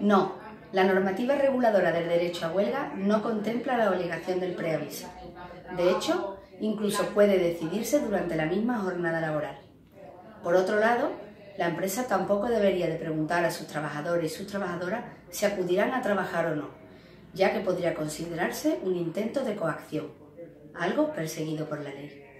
No, la normativa reguladora del derecho a huelga no contempla la obligación del preaviso. De hecho, incluso puede decidirse durante la misma jornada laboral. Por otro lado, la empresa tampoco debería de preguntar a sus trabajadores y sus trabajadoras si acudirán a trabajar o no, ya que podría considerarse un intento de coacción, algo perseguido por la ley.